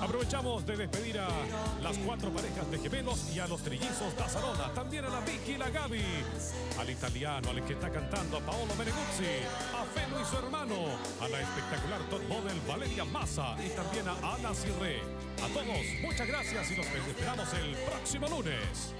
Aprovechamos de despedir a las cuatro parejas de gemelos y a los trillizos da Sarona, también a la Vicky y la Gaby, al italiano, al que está cantando, a Paolo Meneguzzi, a Felo y su hermano, a la espectacular top model Valeria Massa y también a Ana Sirre. A todos, muchas gracias y los esperamos el próximo lunes.